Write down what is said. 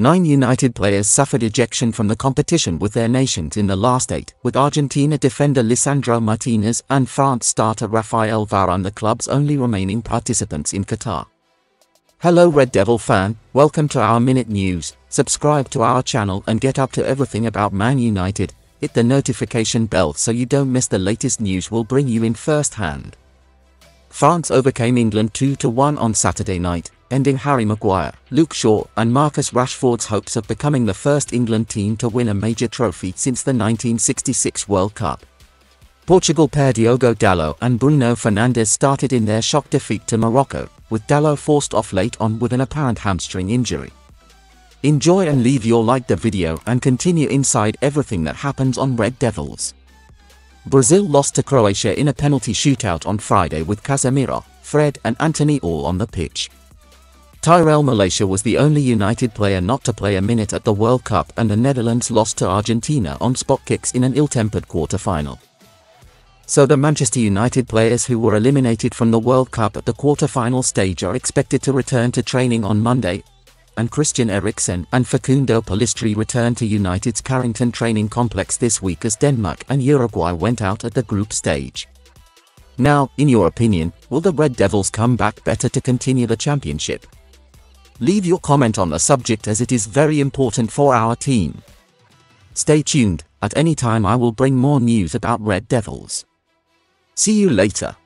Nine United players suffered ejection from the competition with their nations in the last eight, with Argentina defender Lisandro Martinez and France starter Rafael Varane the club's only remaining participants in Qatar. Hello Red Devil fan, welcome to our Minute News, subscribe to our channel and get up to everything about Man United, hit the notification bell so you don't miss the latest news we'll bring you in first hand. France overcame England 2-1 on Saturday night, ending Harry Maguire, Luke Shaw and Marcus Rashford's hopes of becoming the first England team to win a major trophy since the 1966 World Cup. Portugal pair Diogo Dalot and Bruno Fernandes started in their shock defeat to Morocco, with Dalot forced off late on with an apparent hamstring injury. Enjoy and leave your like the video and continue inside everything that happens on Red Devils. Brazil lost to Croatia in a penalty shootout on Friday with Casemiro, Fred and Antony all on the pitch. Tyrell Malacia was the only United player not to play a minute at the World Cup and the Netherlands lost to Argentina on spot kicks in an ill-tempered quarter-final. So the Manchester United players who were eliminated from the World Cup at the quarter-final stage are expected to return to training on Monday, and Christian Eriksen and Facundo Pellistri return to United's Carrington training complex this week as Denmark and Uruguay went out at the group stage. Now, in your opinion, will the Red Devils come back better to continue the championship? Leave your comment on the subject as it is very important for our team. Stay tuned, at any time I will bring more news about Red Devils. See you later.